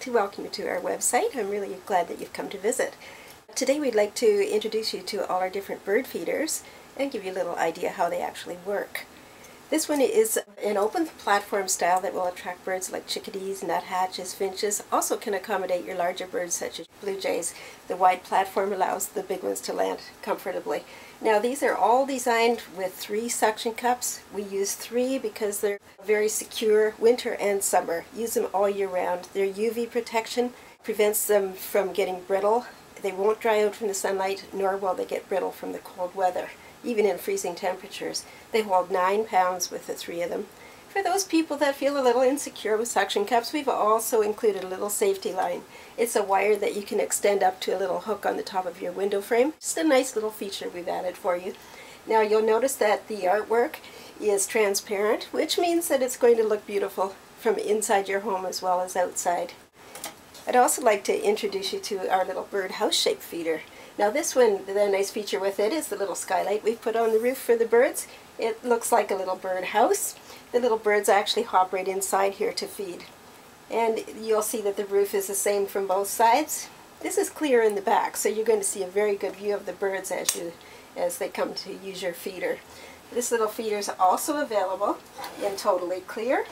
to welcome you to our website. I'm really glad that you've come to visit. Today we'd like to introduce you to all our different bird feeders and give you a little idea how they actually work. This one is an open platform style that will attract birds like chickadees, nuthatches, finches. Also can accommodate your larger birds such as blue jays. The wide platform allows the big ones to land comfortably. Now these are all designed with three suction cups. We use three because they're very secure winter and summer. Use them all year round. Their UV protection prevents them from getting brittle. They won't dry out from the sunlight nor will they get brittle from the cold weather even in freezing temperatures. They hold nine pounds with the three of them. For those people that feel a little insecure with suction cups, we've also included a little safety line. It's a wire that you can extend up to a little hook on the top of your window frame. Just a nice little feature we've added for you. Now you'll notice that the artwork is transparent, which means that it's going to look beautiful from inside your home as well as outside. I'd also like to introduce you to our little bird house shape feeder. Now this one, the nice feature with it is the little skylight we've put on the roof for the birds. It looks like a little bird house. The little birds actually hop right inside here to feed. And you'll see that the roof is the same from both sides. This is clear in the back, so you're going to see a very good view of the birds as you as they come to use your feeder. This little feeder is also available in totally clear.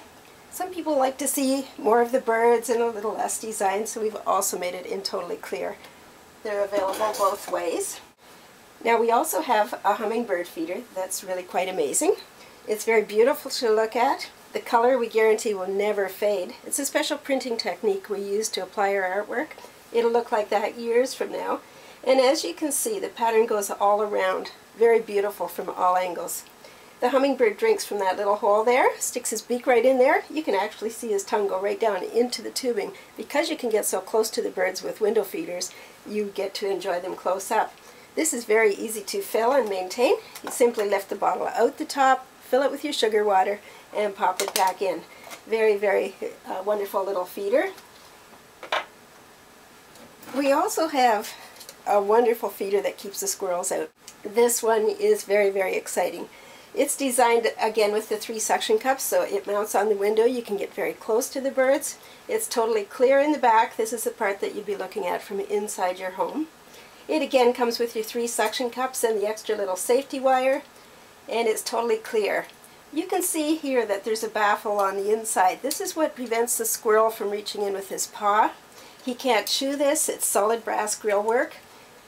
Some people like to see more of the birds and a little less design, so we've also made it in totally clear. They're available both ways. Now we also have a hummingbird feeder that's really quite amazing. It's very beautiful to look at. The color we guarantee will never fade. It's a special printing technique we use to apply our artwork. It'll look like that years from now. And as you can see, the pattern goes all around. Very beautiful from all angles. The hummingbird drinks from that little hole there, sticks his beak right in there. You can actually see his tongue go right down into the tubing. Because you can get so close to the birds with window feeders, you get to enjoy them close up. This is very easy to fill and maintain. You simply lift the bottle out the top, fill it with your sugar water, and pop it back in. Very, very uh, wonderful little feeder. We also have a wonderful feeder that keeps the squirrels out. This one is very, very exciting. It's designed again with the three suction cups so it mounts on the window. You can get very close to the birds. It's totally clear in the back. This is the part that you'd be looking at from inside your home. It again comes with your three suction cups and the extra little safety wire and it's totally clear. You can see here that there's a baffle on the inside. This is what prevents the squirrel from reaching in with his paw. He can't chew this. It's solid brass grill work.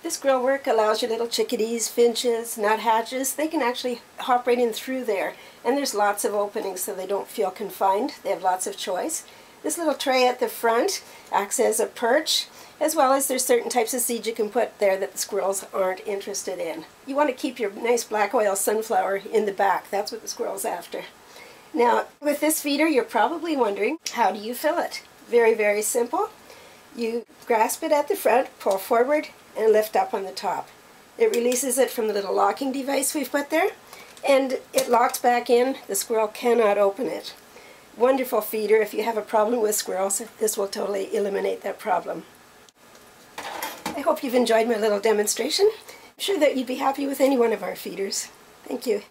This grill work allows your little chickadees, finches, nuthatches, they can actually hop right in through there. And there's lots of openings so they don't feel confined. They have lots of choice. This little tray at the front acts as a perch, as well as there's certain types of seeds you can put there that the squirrels aren't interested in. You want to keep your nice black oil sunflower in the back. That's what the squirrel's after. Now, with this feeder, you're probably wondering, how do you fill it? Very, very simple. You grasp it at the front, pull forward, and lift up on the top. It releases it from the little locking device we've put there and it locks back in. The squirrel cannot open it. Wonderful feeder. If you have a problem with squirrels, this will totally eliminate that problem. I hope you've enjoyed my little demonstration. I'm sure that you'd be happy with any one of our feeders. Thank you.